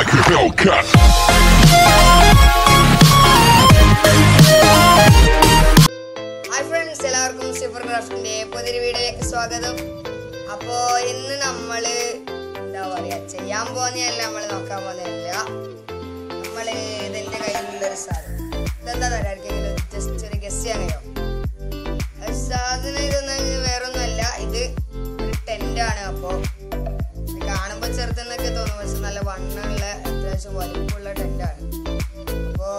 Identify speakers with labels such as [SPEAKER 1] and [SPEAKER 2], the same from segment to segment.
[SPEAKER 1] like a Hellcat.
[SPEAKER 2] Hi friends എല്ലാവർക്കും super ക്രാഫ്റ്റിന്റെ പുതിയൊരു വീഡിയോയിലേക്ക് സ്വാഗതം. അപ്പോ ഇന്ന് നമ്മൾ എന്താ പറയാ ചെയ്യാൻ പോകുന്നതല്ല നമ്മൾ നോക്കാൻ പോകുന്നതല്ല. നമ്മൾ ഇതെന്റെ കയ്യിലുള്ള ഒരു സാധനം ഇതെന്താ തരാർക്കെങ്കിലും ജസ്റ്റ് ഒരു ഗസ് ചെയ്യാൻ കഴിയോ വലിപ്പമുള്ള ടെന്റ് ആണ്. അപ്പോ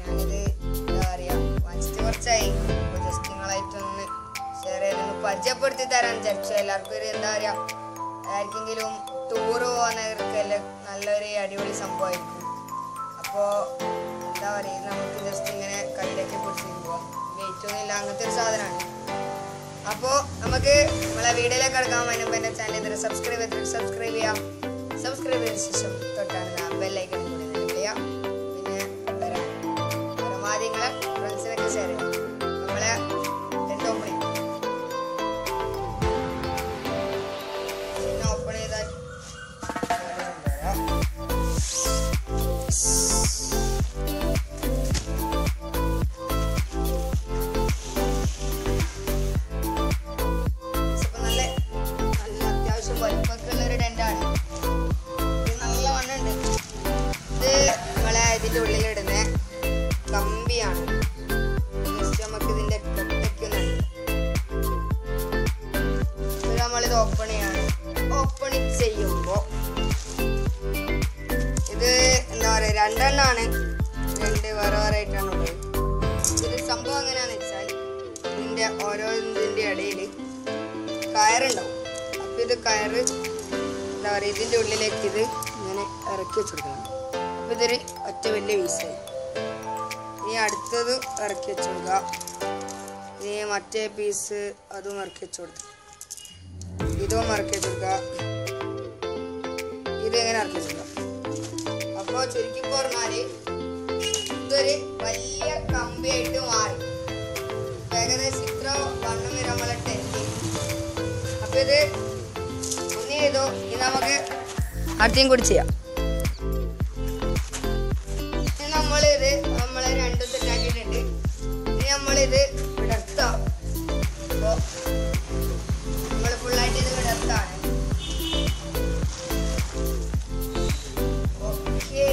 [SPEAKER 2] ഞാനിത് എന്താ പറയുക വാങ്ങിച്ചിട്ട് കുറച്ചായി. അപ്പോൾ ജസ്റ്റ് നിങ്ങളായിട്ടൊന്ന് ഷെയർ ചെയ്തൊന്ന് പരിചയപ്പെടുത്തി തരാൻ വിചാരിച്ചു. എല്ലാവർക്കും ഒരു എന്താ പറയാ ആർക്കെങ്കിലും ടൂർ പോകുന്നവർക്കെല്ലാം നല്ലൊരു അടിപൊളി സംഭവമായിരിക്കും. അപ്പോ എന്താ പറയുക നമുക്ക് ജസ്റ്റ് ഇങ്ങനെ കയ്യിലേക്ക് പിടിച്ചിട്ട് പോകാം വെയിറ്റ് ഒന്നും ഇല്ല അങ്ങനത്തെ ഒരു സാധനമാണ്. അപ്പോൾ നമുക്ക് നമ്മളെ വീഡിയോയിലേക്ക് കിടക്കാൻ വേണ്ടി എന്റെ ചാനൽ സബ്സ്ക്രൈബ് ചെയ്തിട്ട് സബ്സ്ക്രൈബ് ചെയ്യാം. സബ്സ്ക്രൈബ് ചെയ്ത ശേഷം തൊട്ടാണ് ബെല്ലൈക്കൺ ಸರಿ കയറ്. എന്താ പറയുക ഇതിന്റെ ഉള്ളിലേക്ക് ഇത് ഇങ്ങനെ ഇറക്കി വെച്ചെടുക്കണം. അപ്പോൾ ഇതൊരു ഒറ്റ വലിയ പീസായി ഇനി അടുത്തത് ഇറക്കി വെച്ച് കൊടുക്കുക ഇനി മറ്റേ പീസ് അതും ഇറക്കി വെച്ച് കൊടുത്തു ഇതും ഇറക്കി വെച്ച് കൊടുക്കുക ഇത് എങ്ങനെ ഇറക്കി വെച്ച് കൊടുക്കുക അപ്പോൾ ചുരുക്കി പറഞ്ഞാൽ ഇതൊരു വലിയ കമ്പിയായിട്ട് മാറി. ഏകദേശം ഇത്ര വണ്ണം വരാൻ വളരെ ടെന്റ് അപ്പോൾ ഇത് ചെയ്തു. ഇനി നമുക്ക് അടുത്തേം കൂടി ചെയ്യാം. നമ്മളിത് നമ്മൾ രണ്ടും സെറ്റാക്കിയിട്ടുണ്ട് ഇനി നമ്മളിത് വിടർത്താം. അപ്പോ നമ്മൾ ഫുള്ളായിട്ട് ഇത് വിടർത്താണ് ഓക്കേ.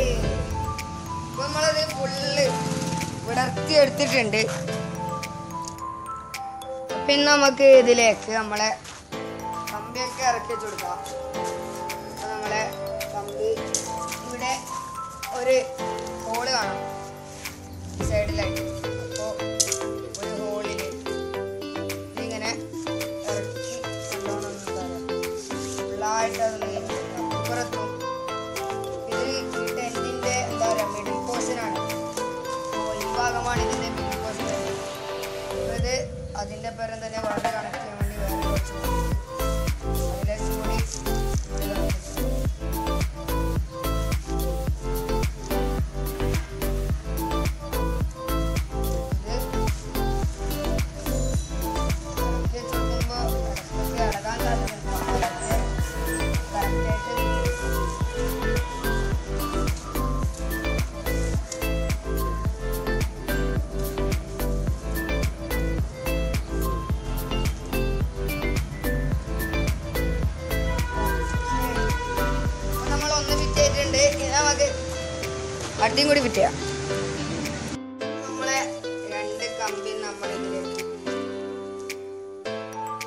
[SPEAKER 2] അപ്പൊ നമ്മളത് ഫുള്ള് വിടർത്തി എടുത്തിട്ടുണ്ട്. പിന്നെ നമുക്ക് ഇതിലേക്ക് നമ്മളെ കമ്പിയൊക്കെ ഇറക്കി വെച്ച് കൊടുക്കാം. നമ്മളെ നമുക്ക് ഇവിടെ ഒരു ഹോൾ കാണാം. സൈഡിലായിട്ട് അപ്പോൾ ഒരു ഹോളിൽ ഇതിങ്ങനെ ഇറക്കി പറയുക ഫുള്ളായിട്ട് അത് അപ്പുറത്തും ഇത് ഈ ടെന്റിന്റെ എന്താ പറയുക മിഡിൽ പോർഷനാണ് അപ്പോൾ ഈ ഭാഗമാണ് ഇതിന്റെ മിഡിൽ പോർഷൻ ഇത് അതിന്റെ പേരം തന്നെ വളരെ കണക്ട് ചെയ്യാൻ വേണ്ടി വേറെ കുറച്ച് അടുത്തേം കൂടി ഫിറ്റ് നമ്മളെ രണ്ട് കമ്പി ഇതിലേക്ക്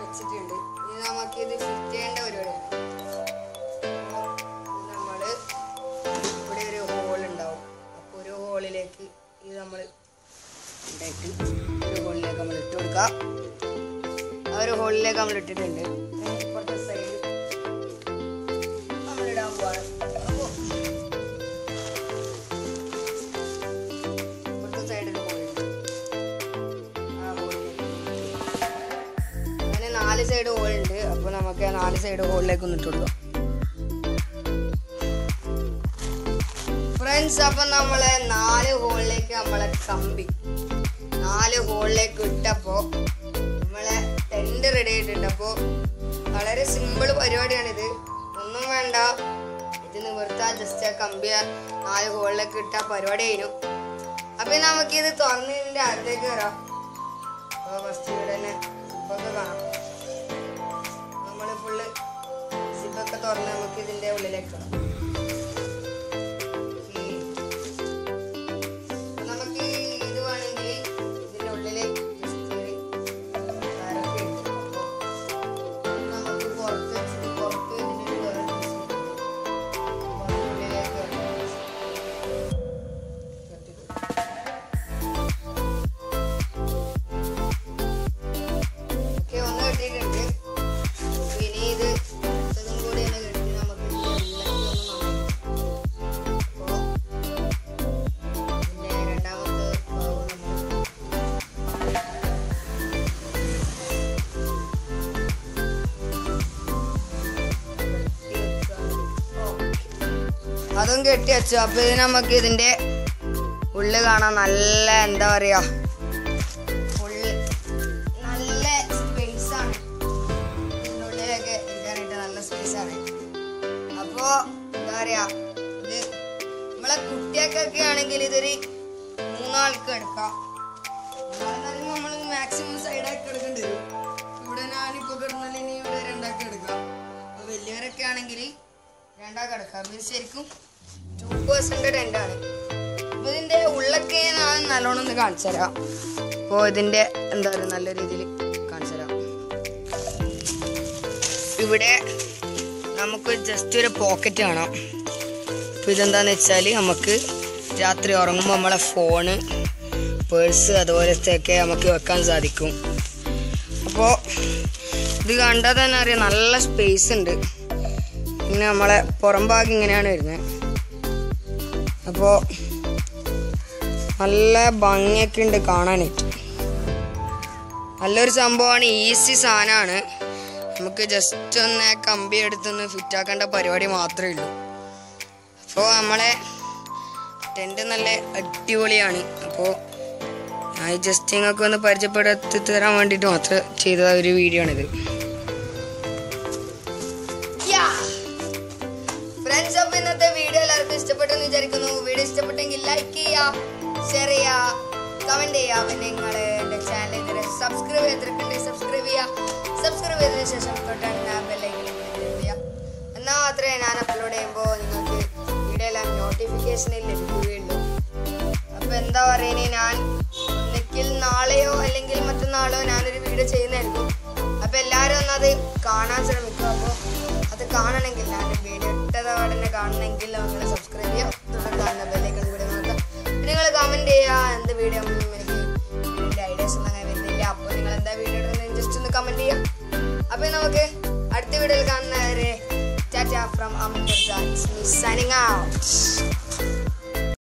[SPEAKER 2] വെച്ചിട്ടുണ്ട്. ഇനി ഇത് ചെയ്യേണ്ട ഇത് ഒരു ഹോൾ ഉണ്ടാവും. അപ്പൊ ഒരു ഹോളിലേക്ക് ഇത് നമ്മൾ ഉണ്ടായിട്ട് ഹോളിലേക്ക് നമ്മൾ ആ ഒരു ഹോളിലേക്ക് നമ്മൾ ഇട്ടിട്ടുണ്ട്. ഹോളുണ്ട് അപ്പൊ നമുക്ക് നാല് സൈഡ് ഹോളിലേക്ക് ഒന്ന് ഇട്ട് ഫ്രണ്ട്സ് അപ്പൊ നമ്മളെ നാല് ഹോളിലേക്ക് നമ്മളെ കമ്പി. നാല് ഹോളിലേക്ക് ഇട്ടപ്പോ നമ്മളെ ടെന്റ് റെഡി ആയിട്ടുണ്ട്. അപ്പോ വളരെ സിമ്പിൾ പരിപാടിയാണിത്. ഒന്നും വേണ്ട. ഇത് നിവർത്താൻ ജസ്റ്റ് ആ കമ്പി നാല് ഹോളിലേക്ക് ഇട്ട പരിപാടി ആയിരുന്നു. അപ്പൊ നമുക്ക് ഇത് തുറന്നതിന്റെ അകത്തേക്ക് കയറാം അപ്പൊ ഫസ്റ്റ് ഇവിടെ തന്നെ ഇപ്പൊ കാണാം. തുറന്ന് നമുക്ക് ഇതിന്റെ ഉള്ളിലേക്ക് അതും കെട്ടി വെച്ചു. അപ്പൊ ഇത് നമുക്ക് ഇതിന്റെ ഉള്ളു കാണാൻ നല്ല എന്താ പറയാ ഉള്ളു നല്ല സ്പേസ് ആണ്. ഇതിന്റെ ഉള്ളിലൊക്കെ ഇരിക്കാനായിട്ട് നല്ല സ്പേസ് ആണ്. അപ്പോ എന്താ പറയാ ഇത് നമ്മളെ കുട്ടിയൊക്കെ ആണെങ്കിൽ ഇതൊരു മൂന്നാൾക്ക് എടുക്കാം. നമ്മൾ മാക്സിമം സൈഡാക്കി എടുക്കേണ്ടി വരും. ഇവിടെ ഞാനിപ്പോ കിടന്നാൽ ഇനി ഇവിടെ രണ്ടാക്കി എടുക്കാം. അപ്പൊ വലിയവരൊക്കെ ആണെങ്കിൽ രണ്ടാക്കി എടുക്കാം മീൻസ് ശരിക്കും ടു പേഴ്സന്റെ ടെന്റാണ് അപ്പോൾ ഇതിന്റെ ഉള്ളൊക്കെ ഞാൻ നല്ലോണം ഒന്ന് കാണിച്ചു തരാം. അപ്പോൾ ഇതിന്റെ എന്താ പറയുക നല്ല രീതിയിൽ കാണിച്ചു തരാം. ഇവിടെ നമുക്ക് ജസ്റ്റ് ഒരു പോക്കറ്റ് കാണാം. അപ്പോൾ ഇതെന്താന്ന് വെച്ചാൽ നമുക്ക് രാത്രി ഉറങ്ങുമ്പോൾ നമ്മളെ ഫോണ് പേഴ്സ് അതുപോലത്തെയൊക്കെ നമുക്ക് വെക്കാൻ സാധിക്കും. അപ്പോൾ ഇത് കണ്ടാൽ തന്നെ അറിയാം നല്ല സ്പേസ് ഉണ്ട്. പിന്നെ നമ്മളെ പുറം ഭാഗം ഇങ്ങനെയാണ് വരുന്നത് അപ്പോൾ നല്ല ഭംഗിയൊക്കെ ഉണ്ട് കാണാൻ നല്ലൊരു സംഭവമാണ് ഈസി സാധനമാണ് നമുക്ക് ജസ്റ്റ് ഒന്ന് കമ്പി എടുത്തൊന്ന് ഫിറ്റാക്കേണ്ട പരിപാടി മാത്രമേ ഉള്ളൂ. അപ്പോൾ നമ്മളെ ടെന്റ് നല്ല അടിപൊളിയാണ്. അപ്പോൾ ഞാൻ ജസ്റ്റ് നിങ്ങൾക്ക് ഒന്ന് പരിചയപ്പെടുത്തി തരാൻ വേണ്ടിയിട്ട് മാത്രം ചെയ്ത ഒരു വീഡിയോ ആണിത്. ചെയ്യുക ഷെയർ ചെയ്യുക കമന്റ് ചെയ്യുക പിന്നെ നിങ്ങൾ എന്റെ ചാനൽ ഇതുവരെ സബ്സ്ക്രൈബ് ചെയ്തിട്ടുണ്ടെങ്കിൽ സബ്സ്ക്രൈബ് ചെയ്യുക സബ്സ്ക്രൈബ് ചെയ്തതിന് ശേഷം തൊട്ടാണ് ബെല്ലൈക്കൻ ചെയ്യുക എന്നാൽ മാത്രമേ ഞാൻ അപ്ലോഡ് ചെയ്യുമ്പോൾ നിങ്ങൾക്ക് വീഡിയോ എല്ലാം നോട്ടിഫിക്കേഷനിൽ ലഭിക്കുകയുള്ളൂ അപ്പോൾ എന്താ പറയുന്നത് ഞാൻ? ഒന്നിക്കിൽ നാളെയോ അല്ലെങ്കിൽ മറ്റന്നാളോ ഞാനൊരു വീഡിയോ ചെയ്യുന്നതായിരിക്കും. അപ്പോൾ എല്ലാവരും ഒന്ന് അത് കാണാൻ ശ്രമിക്കും അപ്പോൾ അത് കാണണമെങ്കിൽ ഞാൻ വീഡിയോ ഇട്ടതോടെ തന്നെ കാണണമെങ്കിൽ ഒന്ന് സബ്സ്ക്രൈബ് ചെയ്യുക തുടർന്ന് ബെല്ലൈക്കൺ വീഡിയോ എനിക്ക് വീഡിയോയുടെ ഐഡിയാസ് ഒന്നും അങ്ങനെ വരുന്നില്ല. അപ്പോൾ നിങ്ങൾ എന്താ വീഡിയോ എടുക്കുന്നത് ജസ്റ്റ് ഒന്ന് കമന്റ് ചെയ്യാം. അപ്പോൾ നമുക്ക് അടുത്ത വീഡിയോയിൽ കാണുന്നവരെ tata from Amit signing out